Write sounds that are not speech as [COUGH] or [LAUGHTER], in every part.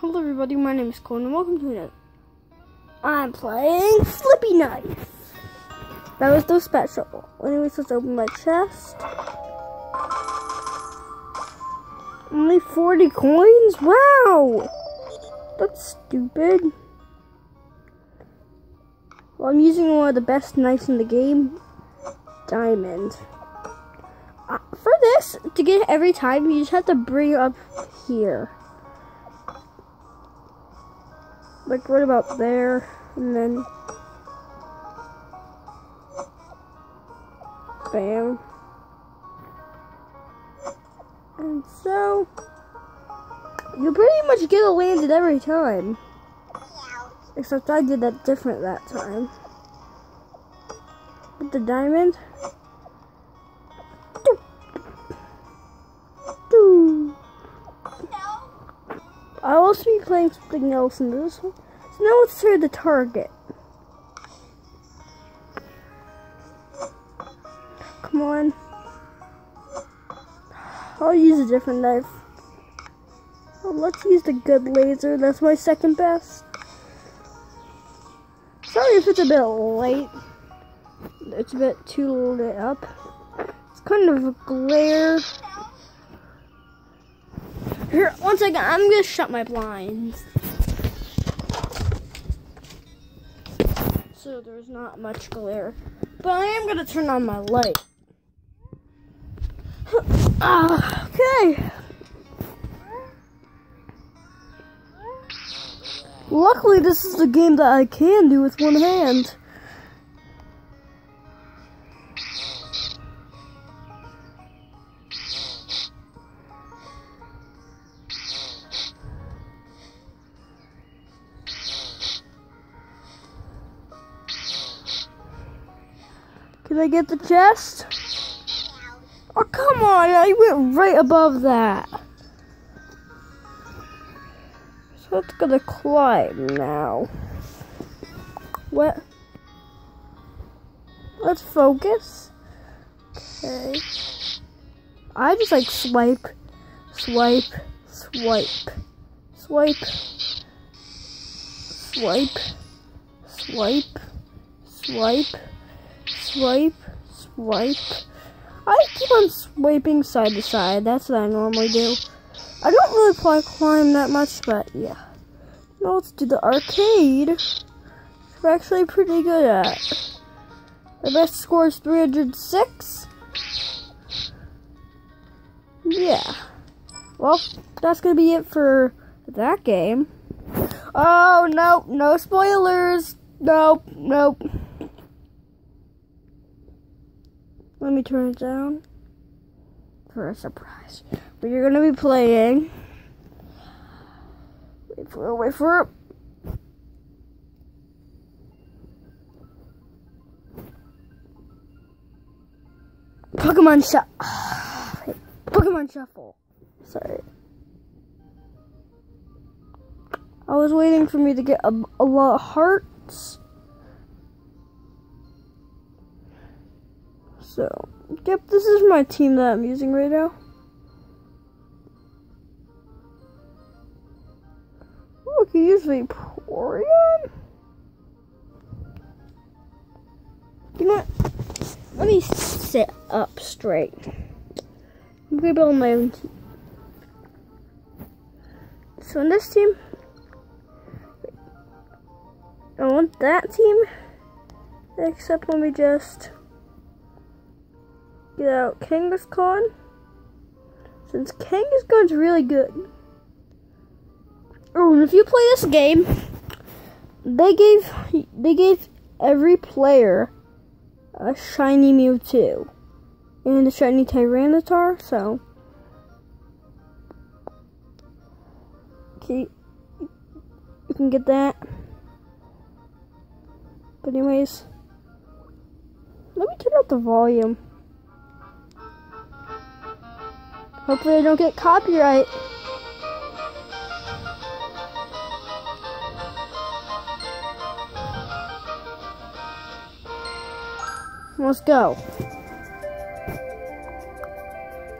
Hello everybody, my name is Cole and welcome to it. I'm playing Flippy Knife. That was the special. Anyways, let's open my chest. Only 40 coins? Wow! That's stupid. Well, I'm using one of the best knives in the game. Diamond. Uh, for this, to get every time, you just have to bring it up here. Like right about there, and then bam. And so, you pretty much get it landed every time. Except I did that different that time. With the diamond. I'll also be playing something else in this one. So now let's try the target. Come on. I'll use a different knife. Well, let's use the good laser. That's my second best. Sorry if it's a bit late. It's a bit too lit up. It's kind of a glare. Here, one second. I'm gonna shut my blinds. So there's not much glare. But I am gonna turn on my light. uh, [SIGHS] okay. Luckily, this is the game that I can do with one hand. Can I get the chest? Oh, come on. I went right above that. So it's gonna climb now. What? Let's focus. Okay. I just like swipe, swipe, swipe, swipe, swipe, swipe, swipe swipe, swipe. I keep on swiping side to side. That's what I normally do. I don't really play climb that much, but yeah. Now let's do the arcade. I'm actually pretty good at. My best score is 306. Yeah. Well, that's gonna be it for that game. Oh, no, no spoilers. Nope, nope. Let me turn it down for a surprise. But you're gonna be playing. Wait for it, wait for it. Pokemon Shuffle. [SIGHS] Pokemon Shuffle. Sorry. I was waiting for me to get a, a lot of hearts. So, yep, this is my team that I'm using right now. Oh, I can use Vaporeon. You know what? Let me sit up straight. I'm gonna build my own team. So in this team, I want that team, except let me just get out Kangaskhan. Since Kangaskhan's really good. Oh, and if you play this game, they gave they gave every player a shiny Mewtwo and a shiny Tyranitar, so okay, you can get that. But anyways, let me turn up the volume. Hopefully I don't get copyright. Let's go.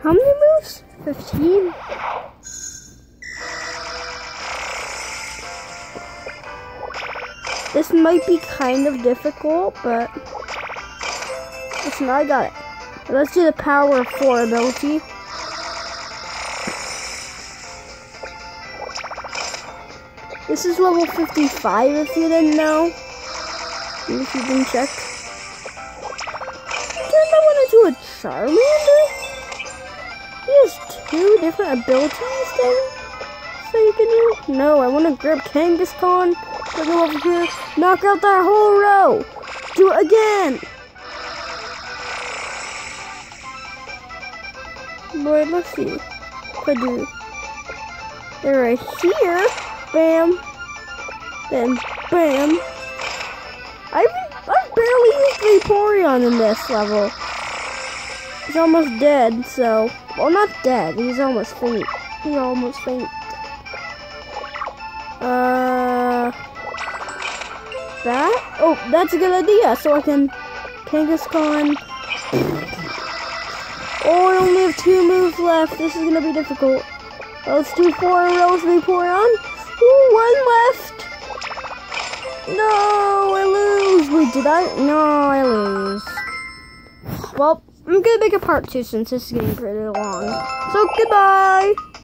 How many moves? 15? This might be kind of difficult, but listen, I got it. Let's do the power of four ability. This is level 55 if you didn't know. If you didn't check. Turn that one into a Charmander? He has two different abilities then? So you can do? No, I want to grab Kangaskhan. Go over here. Knock out that whole row. Do it again. Boy, let's see. I do. They're right here. Bam. Then bam. I I barely used Vaporeon in this level. He's almost dead, so well not dead, he's almost faint. He's almost faint. Uh that? Oh, that's a good idea. So I can Kangaskhan. Oh, I only have two moves left. This is gonna be difficult. Let's do four in a row with Vaporeon. No, I lose. Wait, did I? No, I lose. Well, I'm gonna make a part two since this is getting pretty long. So goodbye.